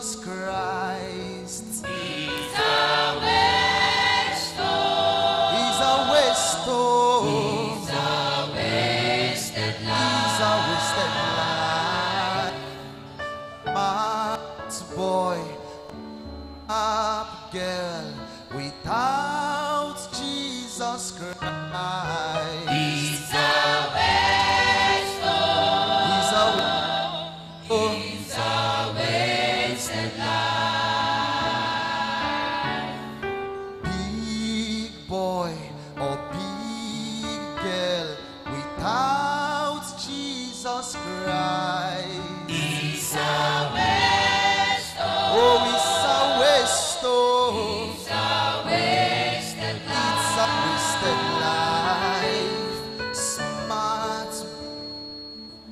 Jesus Christ.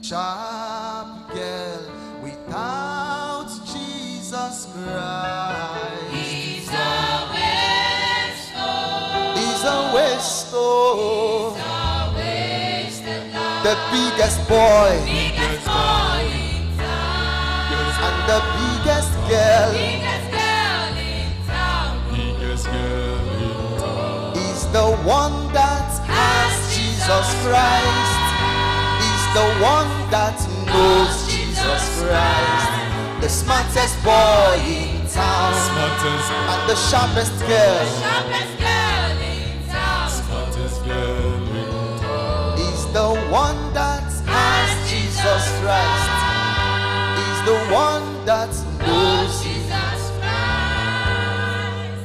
Sharp girl without Jesus Christ. He's a waste, oh, It's a waste, oh. a wasted life. The biggest boy Biggest boy in town, and the biggest girl biggest girl in town. is the one that has Jesus Christ. Is the one that knows Jesus Christ. The smartest boy in town Smartest and the sharpest girl The Sharpest girl in town. is the one that has Jesus Christ. Is the one that knows. Jesus Christ.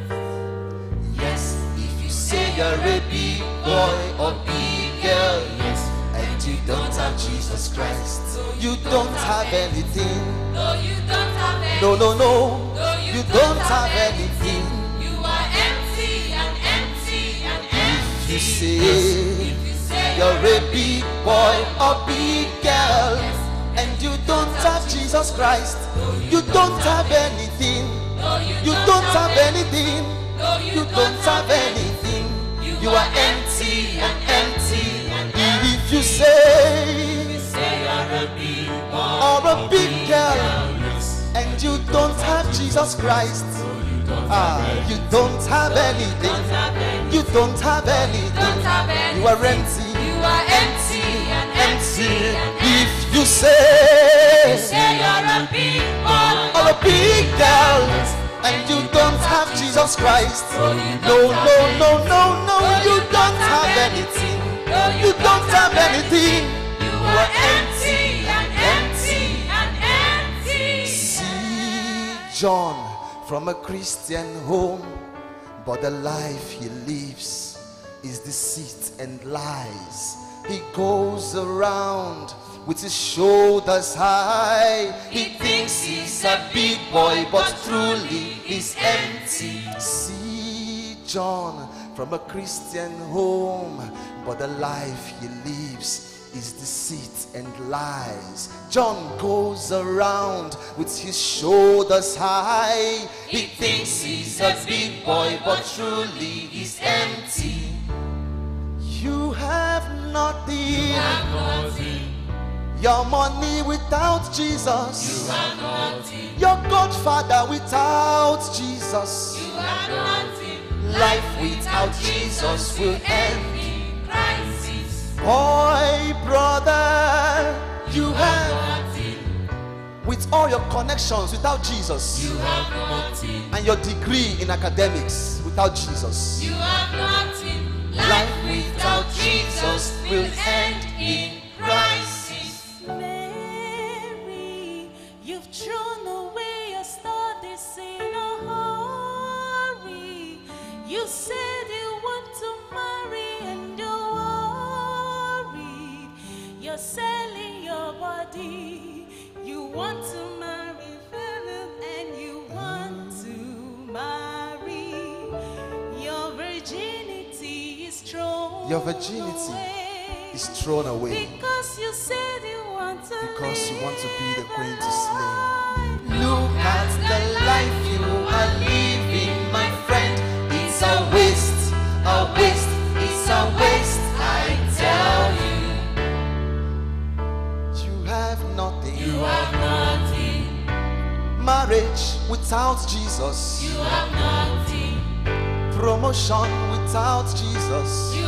Yes, if you say you're a big boy or you Jesus Christ, you don't have anything. No, you don't have anything. No, no, no, No, you you don't don't have have anything. You are empty and empty and empty. You say If you say you're a big boy or big girl, and you don't have Jesus Christ, you don't have anything. no, you, You don't have anything. No, You don't a big girl and you don't have Jesus Christ, ah, you don't have anything. You don't have anything. Don't have anything. You are empty, You are empty and empty. If you say Say you're a big boy. or a big girl and you don't have Jesus Christ, No, no, no, no, no, no, you don't have anything. You don't have anything. You are empty John from a Christian home, but the life he lives is deceit and lies. He goes around with his shoulders high. He thinks he's a big boy, but truly he's empty. See John from a Christian home, but the life he lives is deceit and lies. John goes around with his shoulders high. He thinks he's a big boy, but truly he's empty. You have nothing. You have nothing. Your money without Jesus. You have nothing. Your godfather without Jesus. You have nothing. Life without Jesus will end. Boy, brother, you have nothing with all your connections without Jesus You have nothing. and your degree in academics without Jesus. You have nothing. Life without Jesus will end in your body. You want to marry Philip and you want to marry. Your virginity is thrown Your virginity away. is thrown away Because you said you want to because you want to be the queen to slay. Look at the life you are living, my friend. It's a waste, a waste, it's a waste. Marriage without Jesus. You have nothing. Promotion without Jesus. You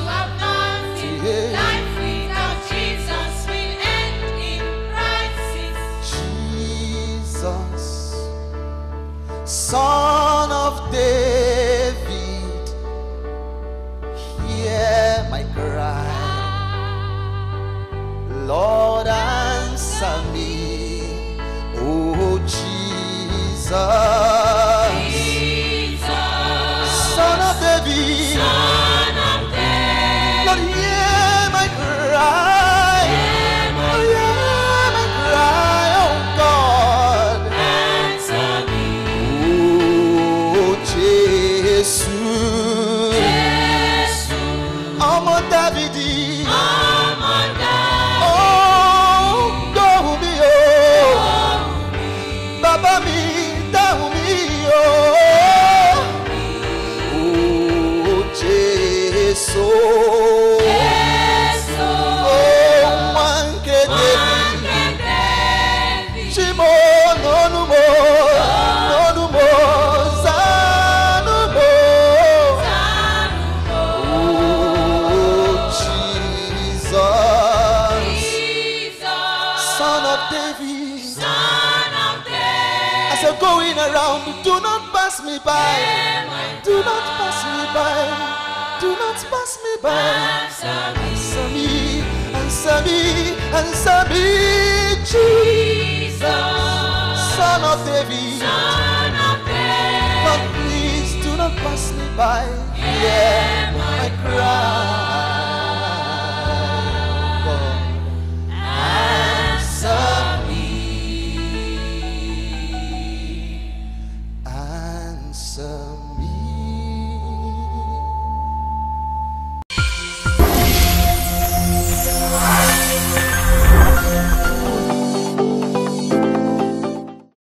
ọmọ Dávidi, ọmọ ó gbóhùn mi o. Bàbá mi dáhùn mi o. Oh, Jésù, Jésù, going around, do not pass me by. Do not pass me by. Do not pass me by. answer me. Answer me, answer me, Jesus, Son of David. Son of David, Lord, please do not pass me by.